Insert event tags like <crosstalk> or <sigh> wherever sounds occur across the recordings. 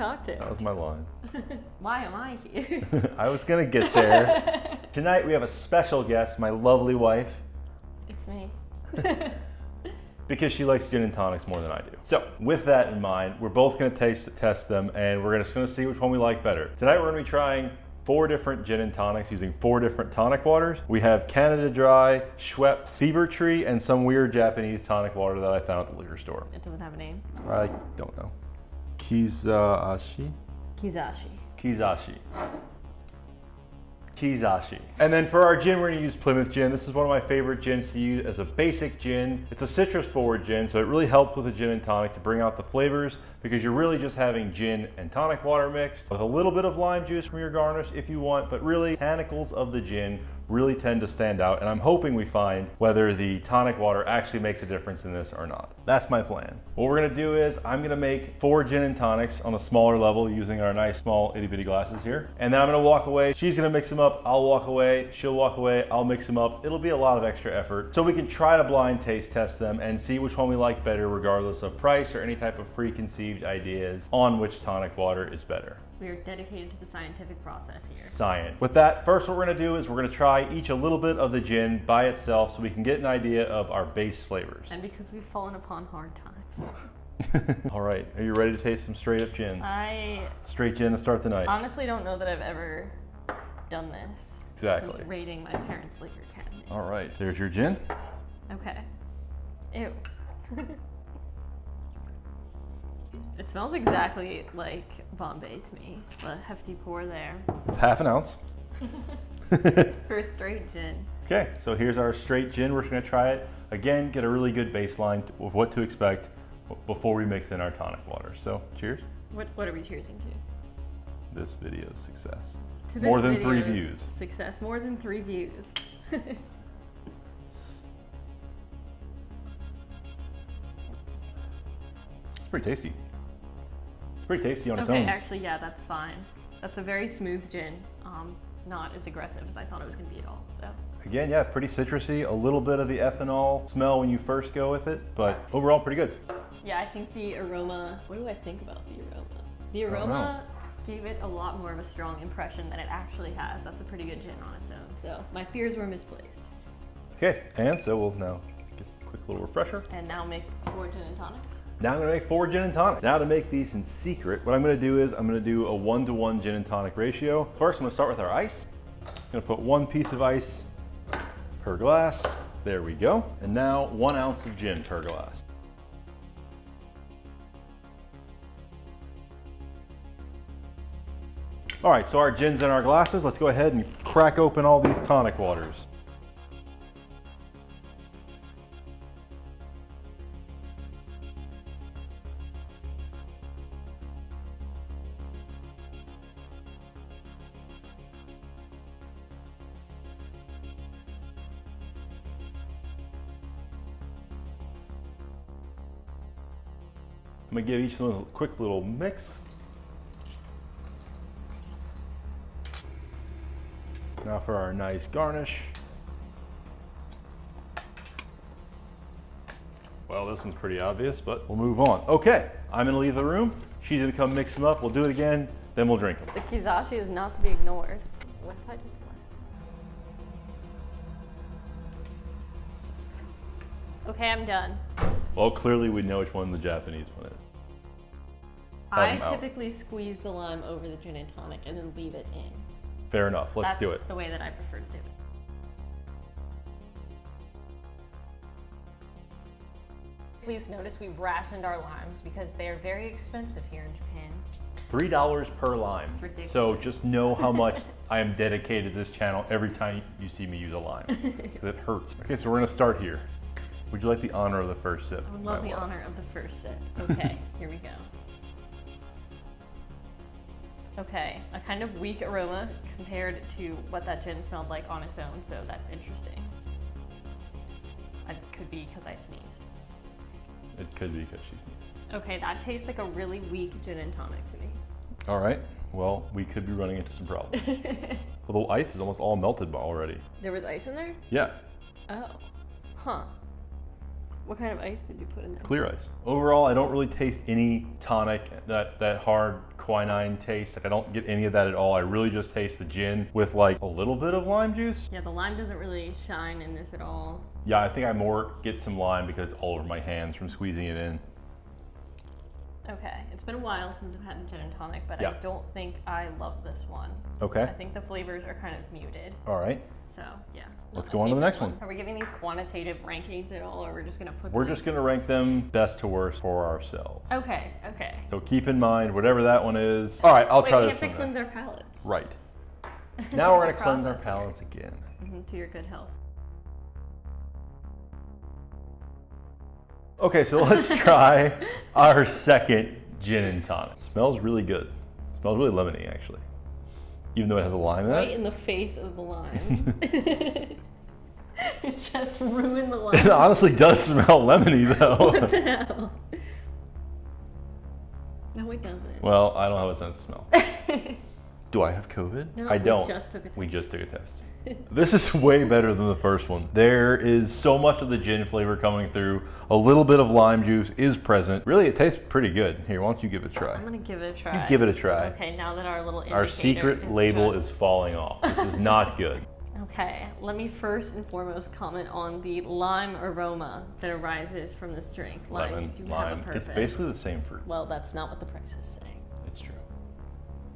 cocktail. That was my line. <laughs> Why am I here? <laughs> I was gonna get there. <laughs> Tonight we have a special guest, my lovely wife, it's me. because she likes gin and tonics more than I do. So, with that in mind, we're both gonna taste test them, and we're just gonna see which one we like better. Tonight we're gonna be trying four different gin and tonics using four different tonic waters. We have Canada Dry, Schweppes, Fever Tree, and some weird Japanese tonic water that I found at the liquor store. It doesn't have a name. I don't know. Kizashi? Kizashi. Kizashi. Kizashi. And then for our gin, we're gonna use Plymouth Gin. This is one of my favorite gins to use as a basic gin. It's a citrus forward gin, so it really helps with a gin and tonic to bring out the flavors because you're really just having gin and tonic water mixed with a little bit of lime juice from your garnish if you want, but really botanicals of the gin really tend to stand out. And I'm hoping we find whether the tonic water actually makes a difference in this or not. That's my plan. What we're gonna do is I'm gonna make four gin and tonics on a smaller level using our nice small itty bitty glasses here. And then I'm gonna walk away. She's gonna mix them up. I'll walk away. She'll walk away. I'll mix them up. It'll be a lot of extra effort. So we can try to blind taste test them and see which one we like better regardless of price or any type of preconceived ideas on which tonic water is better We are dedicated to the scientific process here. science. With that, first what we're gonna do is we're gonna try each a little bit of the gin by itself so we can get an idea of our base flavors. And because we've fallen upon hard times. <laughs> All right, are you ready to taste some straight up gin? I Straight gin to start the night. honestly don't know that I've ever done this. Exactly. Since raiding my parents' liquor cabinet. All right, there's your gin. Okay. Ew. <laughs> it smells exactly like Bombay to me. It's a hefty pour there. It's half an ounce. <laughs> For a straight gin. Okay, so here's our straight gin. We're just gonna try it. Again, get a really good baseline of what to expect before we mix in our tonic water. So, cheers. What, what are we cheersing to? This video's success. To this More than three views. Success. More than three views. <laughs> It's pretty tasty. Pretty tasty on its okay, own. actually, yeah, that's fine. That's a very smooth gin. Um, not as aggressive as I thought it was going to be at all. So Again, yeah, pretty citrusy. A little bit of the ethanol smell when you first go with it, but overall pretty good. yeah, I think the aroma. What do I think about the aroma? The aroma gave it a lot more of a strong impression than it actually has. That's a pretty good gin on its own. So my fears were misplaced. Okay, and so we'll now get a quick little refresher. And now make four gin and tonics. Now I'm gonna make four gin and tonic. Now to make these in secret, what I'm gonna do is I'm gonna do a one to one gin and tonic ratio. First, I'm gonna start with our ice. I'm gonna put one piece of ice per glass. There we go. And now one ounce of gin per glass. All right, so our gin's in our glasses. Let's go ahead and crack open all these tonic waters. I'm gonna give each one a quick little mix. Now for our nice garnish. Well, this one's pretty obvious, but we'll move on. Okay, I'm gonna leave the room. She's gonna come mix them up. We'll do it again, then we'll drink them. The kizashi is not to be ignored. What if I just left? Okay, I'm done. Well, clearly we know which one the Japanese one is. I 'em out. typically squeeze the lime over the gin and tonic and then leave it in. Fair enough, let's That's do it. the way that I prefer to do it. Please notice we've rationed our limes because they are very expensive here in Japan. Three dollars per lime. It's ridiculous. So just know how much <laughs> I am dedicated to this channel every time you see me use a lime. 'Cause <laughs> it hurts. Okay, so we're gonna start here. Would you like the honor of the first sip? I would love the love? honor of the first sip. Okay, <laughs> here we go. Okay, a kind of weak aroma compared to what that gin smelled like on its own, so that's interesting. It could be because I sneezed. It could be because she sneezed. Okay, that tastes like a really weak gin and tonic to me. All right. Well, we could be running into some problems. <laughs> well, the ice is almost all melted already. There was ice in there? Yeah, Oh. Huh. What kind of ice did you put in there? clear ice. Overall, I don't really taste any tonic, that, that hardcore quinine taste. Like I don't get any of that at all. I really just taste the gin with like a little bit of lime juice. Yeah, the lime doesn't really shine in this at all. Yeah, I think I more get some lime because it's all over my hands from squeezing it in. Okay, it's been a while since I've had a gin and tonic, but Yeah. I don't think I love this one. Okay. I think the flavors are kind of muted. All right. So yeah. Let's go on to the next one. Are we giving these quantitative rankings at all, or we're just gonna put? We're just gonna rank them best to worst for ourselves. Okay. Okay. So keep in mind whatever that one is. All right, I'll Wait, try we have to cleanse then. our palates. Right. <laughs> Now we're gonna cleanse our process here. palates again. Mhm, to your good health. Okay, so let's <laughs> try our second gin and tonic. smells really good. smells really lemony, actually. Even though it has a lime in it. Right in the face of the lime. <laughs> <laughs> it just ruined the lime. It honestly does smell lemony, what though. the hell? No, it doesn't. well, I don't have a sense of smell. Do I have COVID? No, I we don't. just took a test. We just took a test. <laughs> This is way better than the first one. There is so much of the gin flavor coming through. A little bit of lime juice is present. Really, it tastes pretty good. Here, why don't you give it a try? I'm gonna give it a try. You give it a try. Okay, now that our little Our secret is label just- is falling off. This is not <laughs> good. Okay, let me first and foremost comment on the lime aroma that arises from this drink. Lime, Lemon, you do lime. have a It's basically the same fruit. Well, that's not what the prices say. It's true.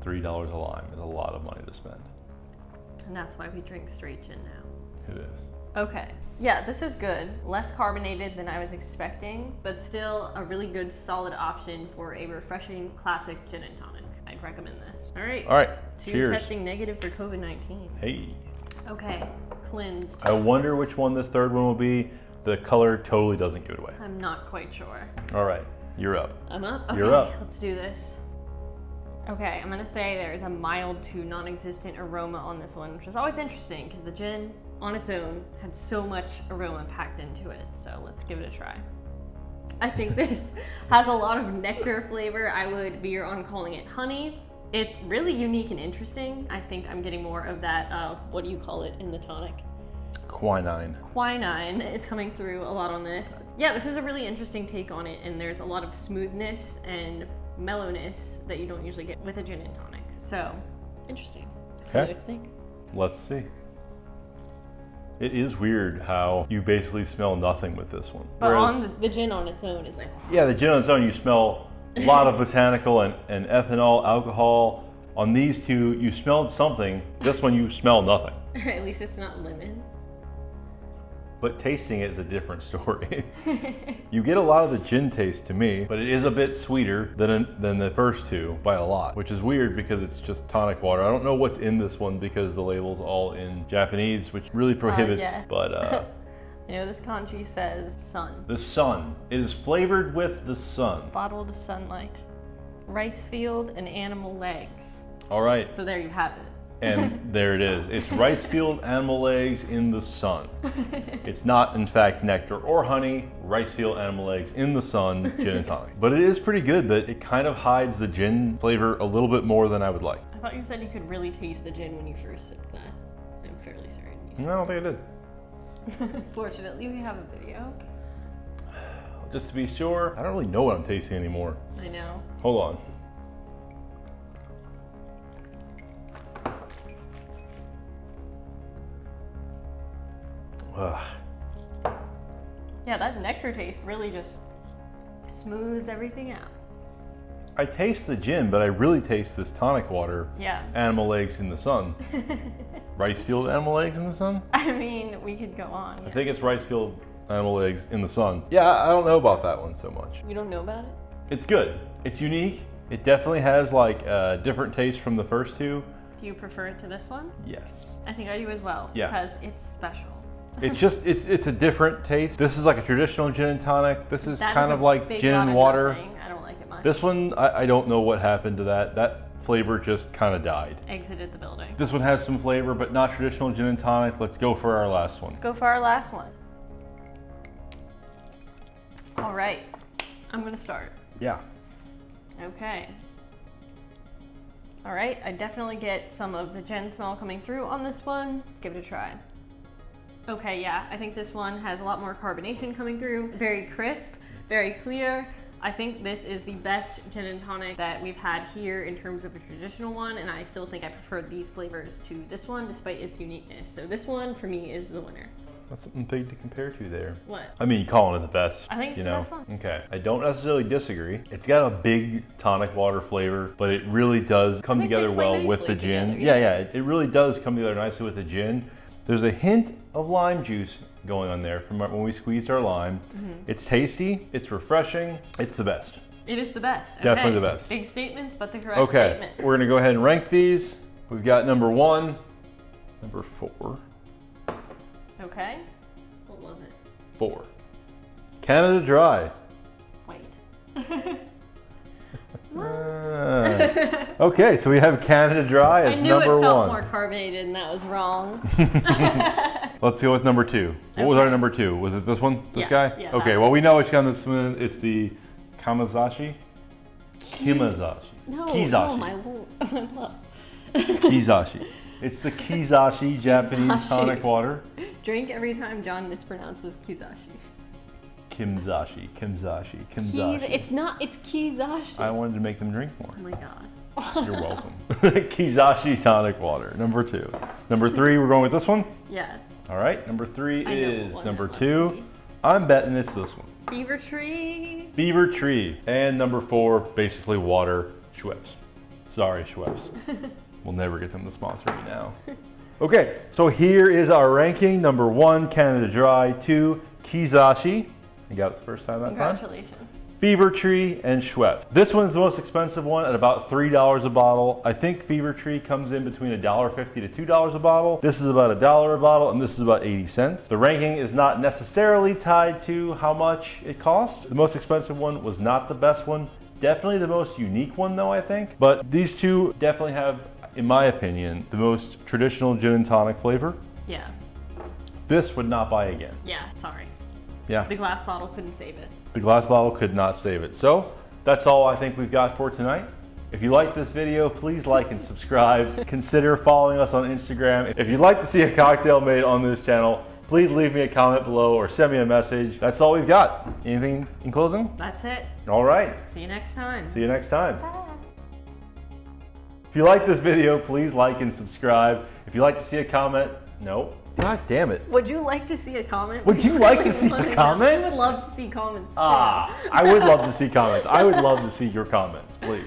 Three dollars a lime is a lot of money to spend. And that's why we drink straight gin now. It is. Okay. Yeah, this is good. Less carbonated than I was expecting, but still a really good solid option for a refreshing classic gin and tonic. I'd recommend this. All right. All right. Two Cheers. testing negative for COVID 19. Hey. Okay. Cleansed. I wonder which one this third one will be. The color totally doesn't give it away. I'm not quite sure. All right. You're up. I'm up. You're up. Let's do this. Okay, I'm gonna say there is a mild to non-existent aroma on this one, which is always interesting because the gin on its own had so much aroma packed into it. So let's give it a try. I think <laughs> this has a lot of nectar flavor. I would veer on calling it honey. It's really unique and interesting. I think I'm getting more of that. Uh, what do you call it in the tonic? Quinine. quinine is coming through a lot on this. Yeah, this is a really interesting take on it, and there's a lot of smoothness and mellowness that you don't usually get with a gin and tonic. So, interesting. Okay. What think? Let's see. It is weird how you basically smell nothing with this one. But Whereas- on the, the gin on its own is like, yeah, the gin on its own, you smell a lot of botanical and, and ethanol, alcohol. On these two, you smelled something. This one, you smell nothing. <laughs> at least it's not lemon. But tasting it is a different story. <laughs> <laughs> you get a lot of the gin taste to me, but it is a bit sweeter than than the first two by a lot, which is weird because it's just tonic water. I don't know what's in this one because the label's all in Japanese, which really prohibits. yeah. But uh, <laughs> I know this kanji says sun. the sun, it is flavored with the sun. Bottled sunlight. Rice field and animal legs. All right, So there you have it. And <laughs> there it is. It's rice field animal eggs in the sun. It's not, in fact, nectar or honey. Rice field animal eggs in the sun, gin and tonic. But it is pretty good. But it kind of hides the gin flavor a little bit more than I would like. I thought you said you could really taste the gin when you first sipped that. I'm fairly certain you No, I don't think I did. <laughs> Fortunately, we have a video. Just to be sure, I don't really know what I'm tasting anymore. I know. Hold on. Ugh. Yeah, that nectar taste really just smooths everything out. I taste the gin, but I really taste this tonic water. Yeah. Animal eggs in the sun. <laughs> rice field animal eggs in the sun? I mean, we could go on. I think it's rice field animal eggs in the sun. Yeah, I don't know about that one so much. You don't know about it? It's good. It's unique. It definitely has like a different taste from the first two. Do you prefer it to this one? Yes. I think I do as well. Yeah. Because it's special. It's just it's it's a different taste. This is like a traditional gin and tonic. This is That kind is of like gin and water. nothing. I don't like it much. This one I, I don't know what happened to that. That flavor just kind of died. Exited the building. This one has some flavor, but not traditional gin and tonic. Let's go for our last one. Let's go for our last one. All right. I'm going to start. Yeah. Okay. All right, I definitely get some of the gin smell coming through on this one. Let's give it a try. Okay, yeah, I think this one has a lot more carbonation coming through. Very crisp, very clear. I think this is the best gin and tonic that we've had here in terms of a traditional one, and I still think I prefer these flavors to this one despite its uniqueness. So this one for me is the winner. That's something big to compare to there. What? I mean, calling it the best. I think it's you the know? best one. Okay. I don't necessarily disagree. It's got a big tonic water flavor, but it really does come I think they together well with the gin. together, yeah, yeah. yeah. It really does come together nicely with the gin. There's a hint of lime juice going on there from when we squeezed our lime. Mm-hmm. It's tasty, it's refreshing, it's the best. It is the best. Definitely okay. the best. Big statements, but the correct Okay, statement. we're gonna go ahead and rank these. We've got number one, number four, Okay. What was it? four. Canada Dry. Wait. <laughs> Ah. <laughs> okay, so we have Canada Dry as number one. I as knew it number felt one. more carbonated, and that was wrong. <laughs> Let's go with number two. What was our number two? Was it this one? This Yeah, guy? yeah, okay, well we know which one this one is. It's the Kamazashi. Kimazashi. No, Kizashi. no, my lo- <laughs> Kizashi. It's the Kizashi Japanese Kizashi. tonic water. Drink every time John mispronounces Kizashi. Kimzashi. Kimzashi. Kiz, Kimzashi. it's not, it's Kizashi. I wanted to make them drink more. oh my god. <laughs> You're welcome. <laughs> Kizashi tonic water, number two. Number three, we're going with this one. Yeah. All right, number three I know what is one number two. be. I'm betting it's this one. Beaver Tree. Beaver Tree. And number four, basically water, Schweppes. Sorry, Schweppes. <laughs> we'll never get them to sponsor me now. Okay, so here is our ranking. Number one, Canada Dry. Two, Kizashi. You got it the first time that time? Congratulations. Fever Tree and Schweppes. This one's the most expensive one at about $3 a bottle. I think Fever Tree comes in between $1.50 to $2 a bottle. This is about a dollar a bottle and this is about 80 cents. The ranking is not necessarily tied to how much it costs. The most expensive one was not the best one. Definitely the most unique one though, I think. But these two definitely have, in my opinion, the most traditional gin and tonic flavor. Yeah. This would not buy again. Yeah, sorry. Yeah. The glass bottle couldn't save it. The glass bottle could not save it. So that's all I think we've got for tonight. If you like this video, please like and subscribe. <laughs> Consider following us on Instagram. If you'd like to see a cocktail made on this channel, please leave me a comment below or send me a message. That's all we've got. Anything in closing? That's it. All right. See you next time. See you next time. If you like this video, please like and subscribe. If you'd like to see a comment, no. God damn it. Would you like to see a comment? Would you like to <laughs> see a comment? I would love to see comments too. Ah, I would love to <laughs> see comments. I would love to see your comments, please.